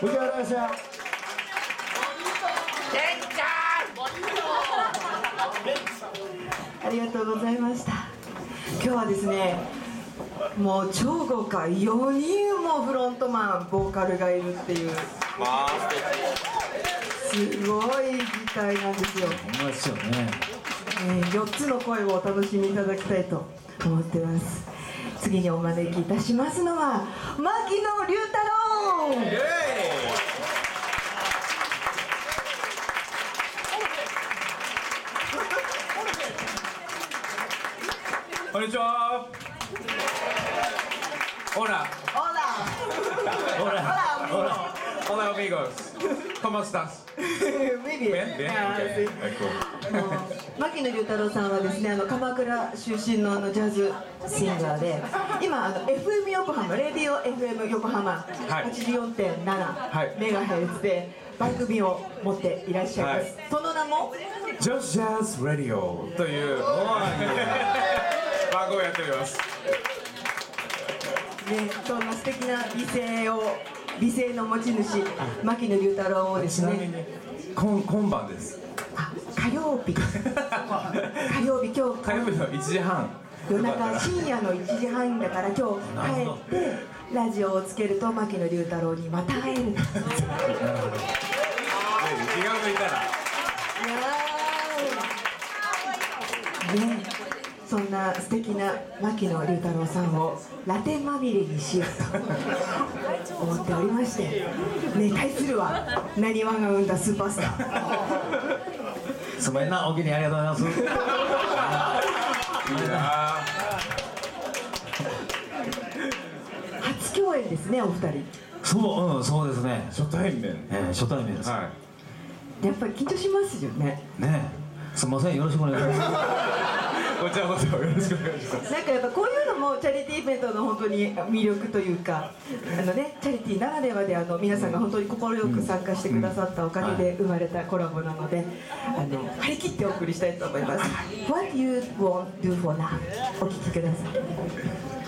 Muchas gracias. ありがとうございました。今日はですねもう超豪華4人もフロントマンボーカルがいるっていう。まあすごい事態なんですよ、ほんまですよね。え4つの声をお楽しみいただきたいと思ってます。次にお招きいたしますのは牧野龍太郎イエーイこんにちは。ホラ、オラ Hola. Hola. hola amigos. ¿Cómo estás? Maybe. Bien, bien. Ah, 牧野龍太郎さんはですねあの鎌倉出身のあのジャズシンガーで今あの FM 横浜レディオ FM 横浜、はい84.7、はいメガヘルツで番組を持っていらっしゃいます、はいその名も Just Jazz Radio という番やっております？ねそんな素敵な美声を美声の持ち主牧野龍太郎をですね今今晩です。あ火曜日 火曜日今日火曜日の1時半。夜中深夜の1時半だから今日帰ってラジオをつけると牧野龍太郎にまた会えるいやね気が向いたら。ーねそんな素敵な牧野龍太郎さんをラテンまみれにしようと思っておりましてね対するはなにわが生んだスーパースターすまんな、お気にありがとうございます。いいな初共演ですねお二人そう、うん、そうですね。初対面。えー、初対面です。はやっぱり緊張しますよねねえ、すみません、よろしくお願いします。い。こちらこそよろしくお願いします。なんかやっぱこういうのもチャリティーイベントの本当に魅力というかあのねチャリティーならではであの皆さんが本当に快く参加してくださったおかげで生まれたコラボなのであの張り切ってお送りしたいと思います。What you want do for now? お聞きください。